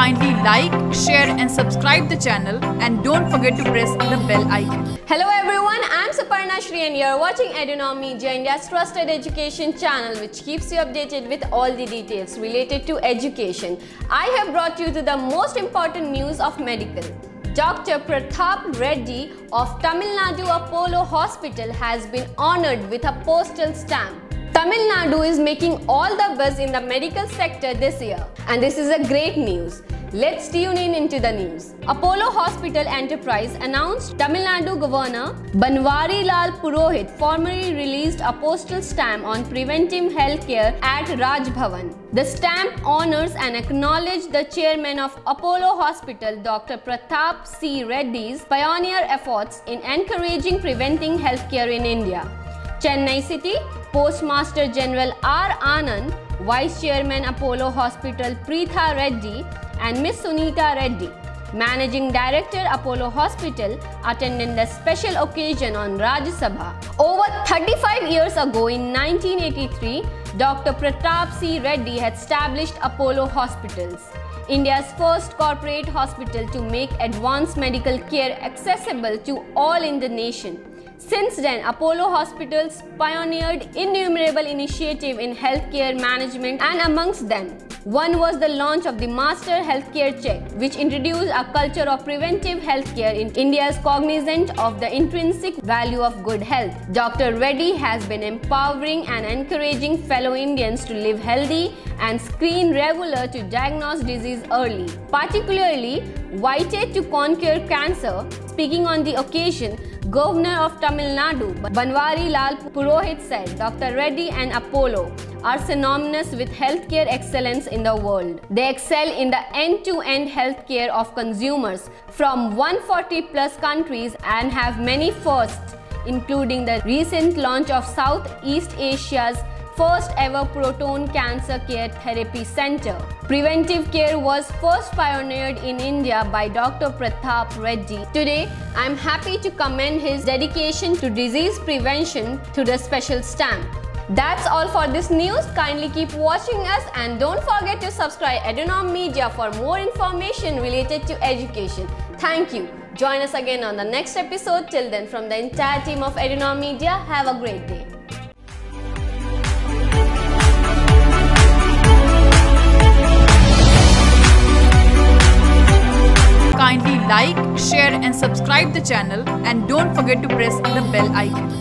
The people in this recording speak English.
Kindly like, share and subscribe the channel and don't forget to press the bell icon. Hello everyone, I'm Suparna Shri and you're watching Edunom Media, India's trusted education channel which keeps you updated with all the details related to education. I have brought you to the most important news of medical. Dr. Pratap Reddy of Tamil Nadu Apollo Hospital has been honored with a postal stamp. Tamil Nadu is making all the buzz in the medical sector this year and this is a great news. Let's tune in into the news. Apollo Hospital Enterprise announced Tamil Nadu Governor Banwari Lal Purohit formally released a postal stamp on preventive healthcare at Raj Bhavan. The stamp honors and acknowledges the chairman of Apollo Hospital, Dr. Pratap C. Reddy's pioneer efforts in encouraging preventing healthcare in India. Chennai City, Postmaster General R. Anand, Vice Chairman Apollo Hospital Preetha Reddy, and Miss Sunita Reddy, Managing Director Apollo Hospital, attended the special occasion on Rajya Sabha. Over 35 years ago in 1983, Dr. Pratap C. Reddy had established Apollo Hospitals. India's first corporate hospital to make advanced medical care accessible to all in the nation. Since then, Apollo Hospitals pioneered innumerable initiatives in healthcare management and amongst them, one was the launch of the Master Healthcare Check, which introduced a culture of preventive healthcare in India's cognizant of the intrinsic value of good health. Dr. Reddy has been empowering and encouraging fellow Indians to live healthy and screen regular to diagnose disease early, particularly White to conquer cancer. Speaking on the occasion, Governor of Tamil Nadu, Banwari Lal Purohit said Dr. Reddy and Apollo are synonymous with healthcare excellence in the world. They excel in the end-to-end healthcare of consumers from 140 plus countries and have many firsts, including the recent launch of Southeast Asia's first ever proton cancer care therapy center. Preventive care was first pioneered in India by Dr. Pratap Reddy. Today, I am happy to commend his dedication to disease prevention through the special stamp. That's all for this news. Kindly keep watching us and don't forget to subscribe Edunom Media for more information related to education. Thank you. Join us again on the next episode. Till then, from the entire team of Edunom Media, have a great day. Kindly like, share and subscribe the channel and don't forget to press the bell icon.